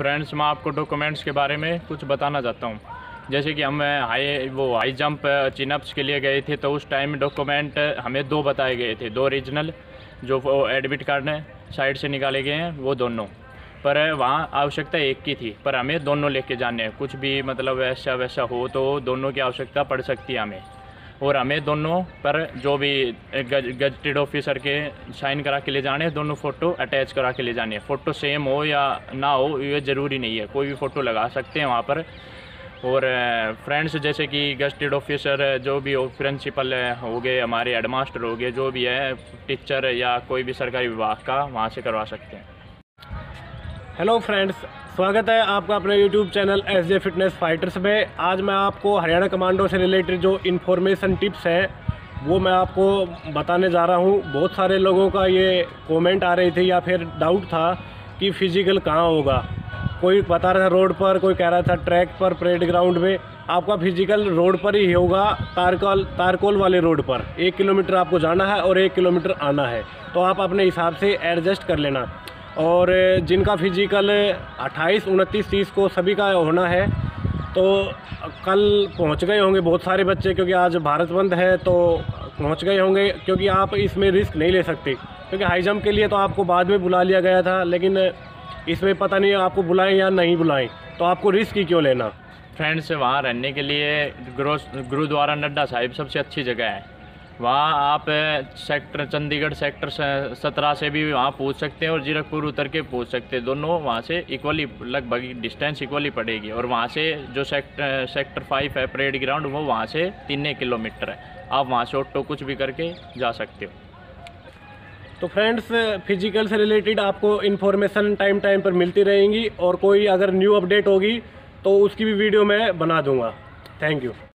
Friends मैं आपको documents के बारे में कुछ बताना चाहता हूँ। जैसे कि हम हाई वो हाई जंप चिनअप्स के लिए गए थे तो उस टाइम डॉक्यूमेंट हमें दो बताए गए थे। दो रीजनल जो एडमिट कार्ड है साइड से निकाले गए हैं, वो दोनों। पर वहाँ आवश्यकता एक की थी, पर हमें दोनों लेके जाने हैं। कुछ भी मतलब ऐसा वैसा हो तो दोनों की आवश्यकता पड़ सकती है हमें। और हमें दोनों पर जो भी गजटेड ऑफिसर के साइन करा के ले जाने हैं, दोनों फ़ोटो अटैच करा के ले जाने हैं। फ़ोटो सेम हो या ना हो, ये ज़रूरी नहीं है। कोई भी फ़ोटो लगा सकते हैं वहाँ पर। और फ्रेंड्स जैसे कि गजटेड ऑफिसर जो भी हो प्रिंसिपल हो गए, हमारे हेडमास्टर हो गए, जो भी है टीचर या कोई भी सरकारी विभाग का, वहाँ से करवा सकते हैं। हेलो फ्रेंड्स स्वागत है आपका अपने YouTube channel S J fitness fighters में आज मैं आपको हरियाणा कमांडो से रिलेटेड जो इन्फॉर्मेशन टिप्स हैं, वो मैं आपको बताने जा रहा हूँ। बहुत सारे लोगों का ये कमेंट आ रही थी या फिर डाउट था कि फ़िज़िकल कहाँ होगा। कोई बता रहा था रोड पर, कोई कह रहा था ट्रैक पर परेड ग्राउंड में। आपका फ़िज़िकल रोड पर ही होगा, तारकोल तारकोल वाले रोड पर। एक किलोमीटर आपको जाना है और एक किलोमीटर आना है। तो आप अपने हिसाब से एडजस्ट कर लेना। और जिनका फ़िज़िकल 28, उनतीस, तीस को सभी का होना है तो कल पहुँच गए होंगे बहुत सारे बच्चे क्योंकि आज भारत बंद है तो पहुँच गए होंगे क्योंकि आप इसमें रिस्क नहीं ले सकते। क्योंकि हाई जंप के लिए तो आपको बाद में बुला लिया गया था लेकिन इसमें पता नहीं आपको बुलाएँ या नहीं बुलाएँ तो आपको रिस्क ही क्यों लेना? फ्रेंड्स वहाँ रहने के लिए गुरुद्वारा नड्डा साहिब सबसे अच्छी जगह है। वहाँ आप सेक्टर, चंडीगढ़ सेक्टर सत्रह से भी वहाँ पूछ सकते हैं और जीरकपुर उतर के पूछ सकते हैं। दोनों वहाँ से इक्वली लगभग डिस्टेंस इक्वली पड़ेगी। और वहाँ से जो सेक्टर सेक्टर फाइव है परेड ग्राउंड वो वहाँ से तीन किलोमीटर है। आप वहाँ से ऑटो कुछ भी करके जा सकते हो। तो फ्रेंड्स फ़िज़िकल से रिलेटेड आपको इन्फॉर्मेशन टाइम टाइम पर मिलती रहेंगी और कोई अगर न्यू अपडेट होगी तो उसकी भी वीडियो मैं बना दूँगा। Thank you